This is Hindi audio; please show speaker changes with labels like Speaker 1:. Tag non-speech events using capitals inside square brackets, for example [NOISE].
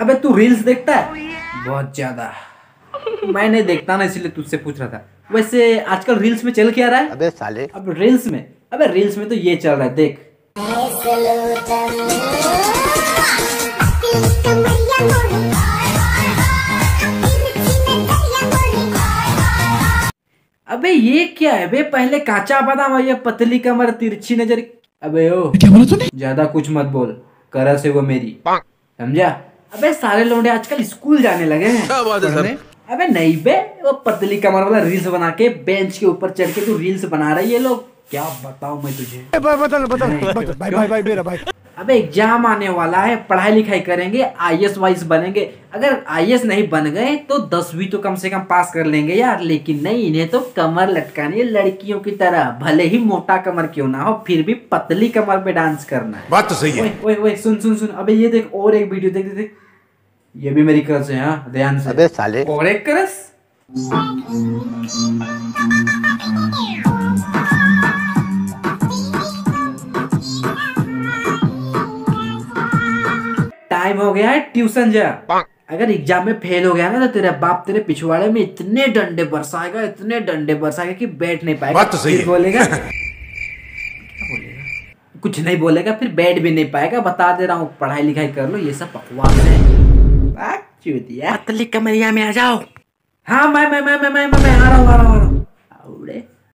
Speaker 1: अबे तू रील्स देखता है? बहुत ज़्यादा। मैं नहीं देखता ना इसीलिए तुझसे पूछ रहा था। वैसे आजकल रील्स में चल क्या रहा है?
Speaker 2: अबे साले।
Speaker 1: अब रील्स में। अबे रील्स में तो ये चल रहा है देख। अबे ये क्या है? बे पहले काचा बादाम और ये पतली कमर तिरछी नज़र। अबे ओ
Speaker 3: क्या बोला तूने?
Speaker 1: ज़्यादा कुछ मत बोल। करा से वो मेरी। समझा? अबे सारे लोंडे आजकल स्कूल जाने लगे हैं। क्या बात है सर? अबे नहीं बे वो पतली कमर वाला रील्स बना के बेंच के ऊपर चढ़ के तू रील्स बना रही है ये लोग। क्या बताऊँ मैं तुझे?
Speaker 3: बता बता भाई भाई भाई मेरा भाई।
Speaker 1: अबे एग्ज़ाम आने वाला है पढ़ाई लिखाई करेंगे आई एस वाइस बनेंगे। अगर आई एस नहीं बन गए तो दसवीं तो कम से कम पास कर लेंगे यार लेकिन नहीं इन्हें तो कमर लटकानी है लड़कियों की तरह। भले ही मोटा कमर क्यों ना हो फिर भी पतली कमर पे डांस करना है।
Speaker 4: बात तो सही है।
Speaker 1: ओए ओए ओए सुन सुन सुन अबे ये देख और एक वीडियो देख देख देख। ये भी मेरी क्रश है हाँ ध्यान से।
Speaker 2: अबे साले।
Speaker 1: और एक क्रश टाइम हो गया है ट्यूशन जा। अगर एग्ज़ाम में फेल हो गया ना तो तेरा बाप तेरे पिछवाड़े में इतने डंडे बरसाएगा इतने डंडे बरसाएगा कि बैठ नहीं पाएगा।
Speaker 4: बात तो सही
Speaker 1: बोलेगा [LAUGHS] बोलेगा? कुछ नहीं बोलेगा फिर बैठ भी नहीं पाएगा बता दे रहा हूँ पढ़ाई लिखाई कर लो ये सब बकवास है। पतली कमरिया में आ जाओ। हाँ मैं मैं मैं मैं मैं मैं, मैं आ रहा हूँ आ रहा हूँ आ रहा हूँ। आवड़े